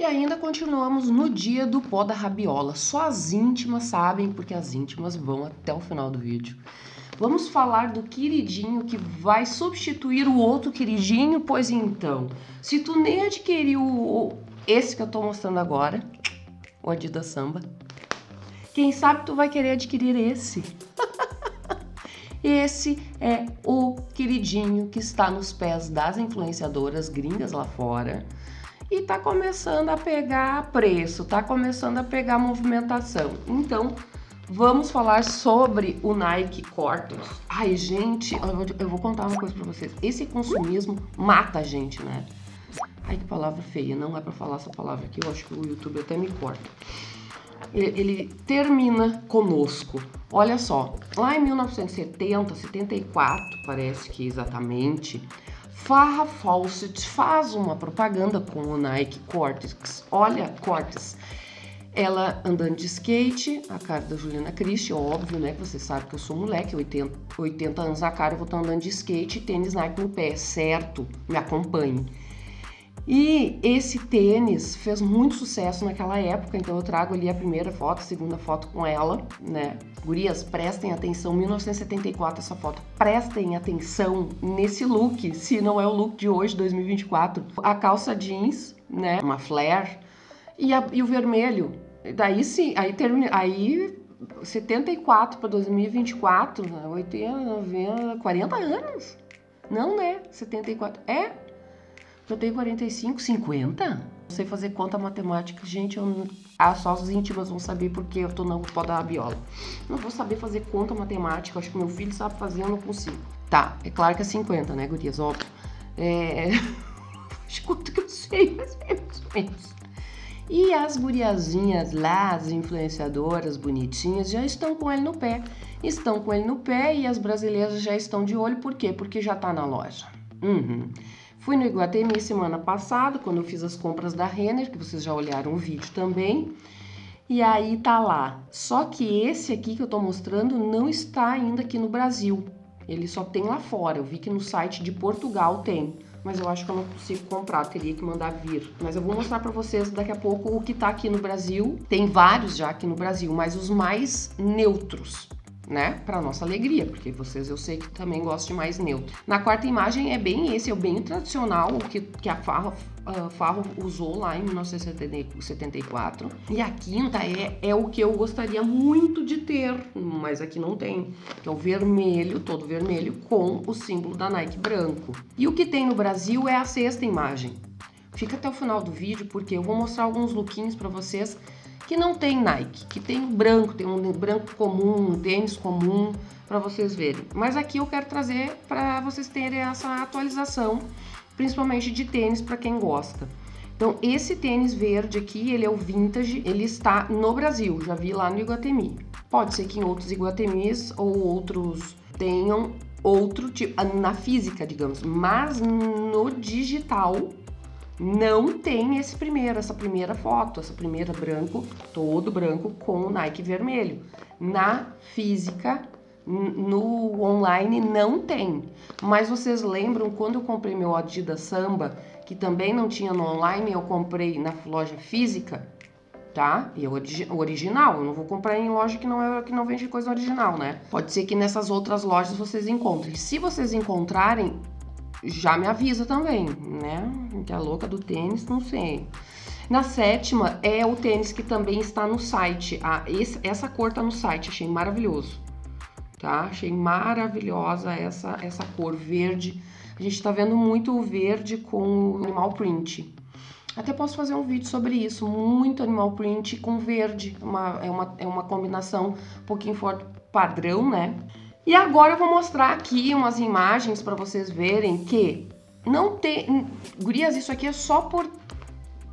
E ainda continuamos no dia do pó da rabiola. Só as íntimas sabem, porque as íntimas vão até o final do vídeo. Vamos falar do queridinho que vai substituir o outro queridinho? Pois então, se tu nem adquiriu esse que eu tô mostrando agora, o Adidas Samba, quem sabe tu vai querer adquirir esse. Esse é o queridinho que está nos pés das influenciadoras gringas lá fora e tá começando a pegar preço, tá começando a pegar movimentação. Então, vamos falar sobre o Nike Cortex. Ai, gente, eu vou contar uma coisa para vocês. Esse consumismo mata a gente, né? Ai, que palavra feia, não é para falar essa palavra aqui, eu acho que o YouTube até me corta ele termina conosco. Olha só, lá em 1970, 74, parece que exatamente, Farrah Fawcett faz uma propaganda com o Nike Cortex. Olha, Cortex. Ela andando de skate, a cara da Juliana Christie, óbvio, né? Que você sabe que eu sou moleque, 80, 80 anos a cara, eu vou estar andando de skate, tênis Nike no pé, certo? Me acompanhe. E esse tênis fez muito sucesso naquela época, então eu trago ali a primeira foto, a segunda foto com ela, né? Gurias, prestem atenção, 1974 essa foto. Prestem atenção nesse look, se não é o look de hoje, 2024. A calça jeans, né? Uma flare e, a, e o vermelho. Daí sim, aí termina, aí 74 para 2024, 80, 90, 40 anos. Não, né? 74. É, eu tenho 45, 50? Não sei fazer conta matemática, gente, eu, ah, só as íntimas vão saber porque eu tô no pó da rabiola. Não vou saber fazer conta matemática, acho que meu filho sabe fazer, eu não consigo. Tá, é claro que é 50, né, gurias? Óbvio. É... Acho quanto que eu sei, mais ou menos. E as guriazinhas lá, as influenciadoras bonitinhas, já estão com ele no pé. Estão com ele no pé e as brasileiras já estão de olho, por quê? Porque já tá na loja. Uhum. Fui no Iguatemi semana passada, quando eu fiz as compras da Renner, que vocês já olharam o vídeo também. E aí tá lá. Só que esse aqui que eu tô mostrando não está ainda aqui no Brasil. Ele só tem lá fora. Eu vi que no site de Portugal tem. Mas eu acho que eu não consigo comprar, teria que mandar vir. Mas eu vou mostrar para vocês daqui a pouco o que tá aqui no Brasil. Tem vários já aqui no Brasil, mas os mais neutros né? Para nossa alegria, porque vocês eu sei que também gostam de mais neutro. Na quarta imagem é bem esse, é o bem tradicional, o que, que a Farro, uh, Farro usou lá em 1974. E a quinta é, é o que eu gostaria muito de ter, mas aqui não tem, que é o vermelho, todo vermelho, com o símbolo da Nike branco. E o que tem no Brasil é a sexta imagem. Fica até o final do vídeo, porque eu vou mostrar alguns lookinhos para vocês que não tem Nike, que tem branco, tem um branco comum, um tênis comum, para vocês verem. Mas aqui eu quero trazer para vocês terem essa atualização, principalmente de tênis para quem gosta. Então, esse tênis verde aqui, ele é o vintage, ele está no Brasil, já vi lá no Iguatemi. Pode ser que em outros Iguatemis ou outros tenham outro tipo, na física, digamos, mas no digital não tem esse primeiro, essa primeira foto, essa primeira branco, todo branco com o Nike vermelho. Na física, no online não tem. Mas vocês lembram quando eu comprei meu Adidas Samba, que também não tinha no online, eu comprei na loja física, tá? E é original, eu não vou comprar em loja que não é que não vende coisa original, né? Pode ser que nessas outras lojas vocês encontrem. Se vocês encontrarem, já me avisa também, né? Que é a louca do tênis, não sei. Na sétima é o tênis que também está no site. Ah, esse, essa cor tá no site, achei maravilhoso. Tá? Achei maravilhosa essa, essa cor verde. A gente tá vendo muito o verde com animal print. Até posso fazer um vídeo sobre isso. Muito animal print com verde. Uma, é, uma, é uma combinação um pouquinho forte padrão, né? E agora eu vou mostrar aqui umas imagens para vocês verem que não tem... Gurias, isso aqui é só por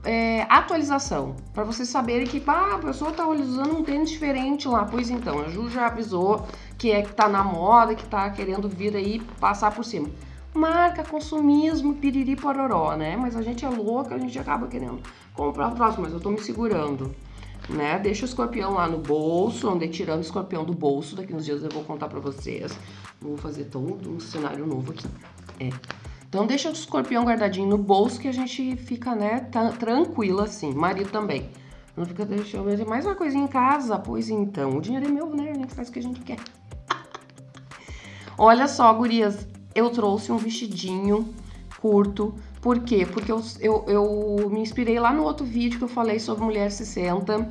é, atualização. Para vocês saberem que ah, a pessoa tá usando um tênis diferente lá. Pois então, a Ju já avisou que é que tá na moda, que tá querendo vir aí passar por cima. Marca, consumismo, piriri pororó, né? Mas a gente é louca, a gente acaba querendo comprar o próximo, mas eu tô me segurando né? Deixa o escorpião lá no bolso, andei tirando o escorpião do bolso, daqui uns dias eu vou contar pra vocês. Vou fazer todo um cenário novo aqui. É. Então deixa o escorpião guardadinho no bolso que a gente fica, né, tá, tranquila assim. Marido também. Não fica deixando mais uma coisinha em casa. Pois então, o dinheiro é meu, né? A gente faz o que a gente quer. Olha só, gurias, eu trouxe um vestidinho curto. Por quê? Porque eu, eu, eu me inspirei lá no outro vídeo que eu falei sobre mulher 60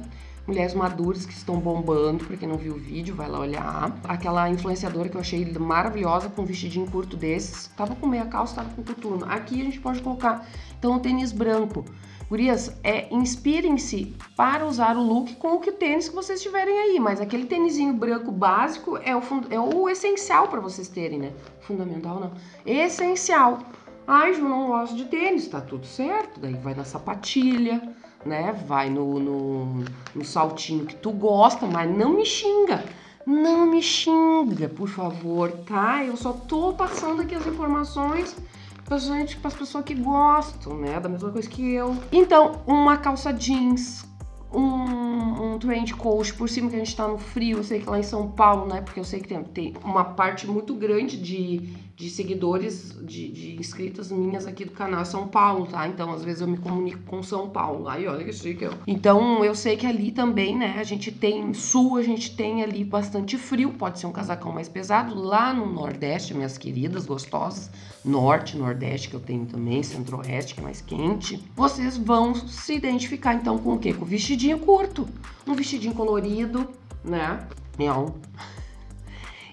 mulheres maduras que estão bombando, pra quem não viu o vídeo, vai lá olhar. Aquela influenciadora que eu achei maravilhosa, com um vestidinho curto desses. Tava com meia calça, tava com coturno. Aqui a gente pode colocar, então, um tênis branco. Gurias, é, inspirem-se para usar o look com o que tênis que vocês tiverem aí, mas aquele tênisinho branco básico é o, é o essencial para vocês terem, né? Fundamental não. Essencial. Ai, Ju, não gosto de tênis, tá tudo certo. Daí vai na sapatilha, né? Vai no, no, no saltinho que tu gosta, mas não me xinga. Não me xinga, por favor, tá? Eu só tô passando aqui as informações pra gente, as pessoas que gostam, né? Da mesma coisa que eu. Então, uma calça jeans um, um trench coat por cima que a gente tá no frio. Eu sei que lá em São Paulo, né? Porque eu sei que tem, tem uma parte muito grande de, de seguidores, de, de inscritas minhas aqui do canal São Paulo, tá? Então, às vezes eu me comunico com São Paulo. Aí, olha que chique. Eu. Então, eu sei que ali também, né? A gente tem sul, a gente tem ali bastante frio. Pode ser um casacão mais pesado. Lá no Nordeste, minhas queridas, gostosas, Norte, Nordeste, que eu tenho também, Centro-Oeste, que é mais quente. Vocês vão se identificar, então, com o quê? Com o vestidinho curto, um vestidinho colorido, né? Não.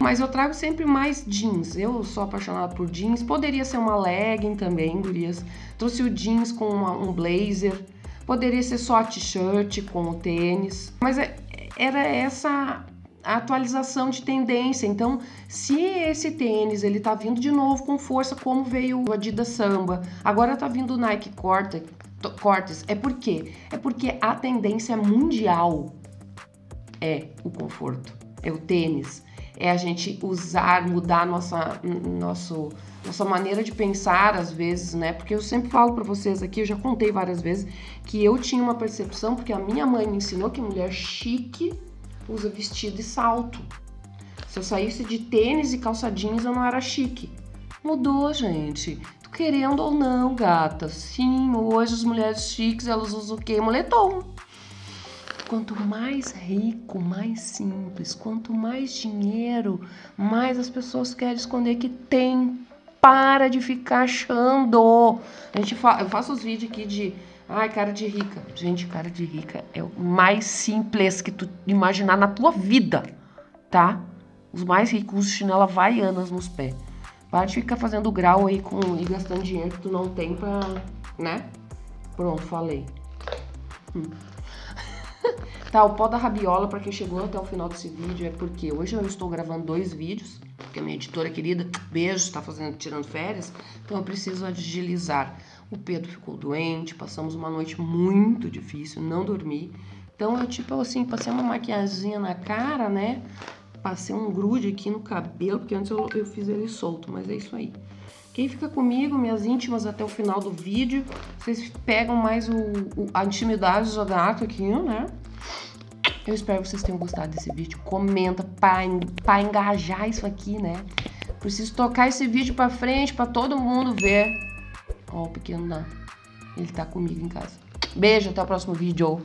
Mas eu trago sempre mais jeans. Eu sou apaixonada por jeans. Poderia ser uma legging também, gurias. Trouxe o jeans com uma, um blazer. Poderia ser só a t-shirt com o tênis. Mas é, era essa atualização de tendência. Então, se esse tênis ele tá vindo de novo com força, como veio o Adidas Samba, agora tá vindo o Nike Cortex, cortes. É por quê? É porque a tendência mundial é o conforto, é o tênis, é a gente usar, mudar nossa, nosso, nossa maneira de pensar às vezes, né? Porque eu sempre falo para vocês aqui, eu já contei várias vezes que eu tinha uma percepção porque a minha mãe me ensinou que mulher chique usa vestido e salto. Se eu saísse de tênis e calça jeans, eu não era chique. Mudou, gente querendo ou não, gata. Sim, hoje as mulheres chiques, elas usam o quê? Moletom. Quanto mais rico, mais simples, quanto mais dinheiro, mais as pessoas querem esconder que tem. Para de ficar achando. A gente fa eu faço os vídeos aqui de Ai, cara de rica. Gente, cara de rica é o mais simples que tu imaginar na tua vida, tá? Os mais ricos chinela vaianas nos pés. Para de ficar fazendo grau aí com, e gastando dinheiro que tu não tem pra, né? Pronto, falei. Hum. Tá, o pó da rabiola, para quem chegou até o final desse vídeo, é porque hoje eu estou gravando dois vídeos, porque a minha editora querida, beijo, está fazendo, tirando férias, então eu preciso agilizar. O Pedro ficou doente, passamos uma noite muito difícil, não dormi. Então eu, tipo assim, passei uma maquiagem na cara, né? Passei um grude aqui no cabelo, porque antes eu, eu fiz ele solto, mas é isso aí. Quem fica comigo, minhas íntimas até o final do vídeo, vocês pegam mais o, o a intimidade do gato aqui, né? Eu espero que vocês tenham gostado desse vídeo. Comenta para engajar isso aqui, né? Preciso tocar esse vídeo para frente para todo mundo ver. Ó, o pequeno lá. Ele tá comigo em casa. Beijo, até o próximo vídeo.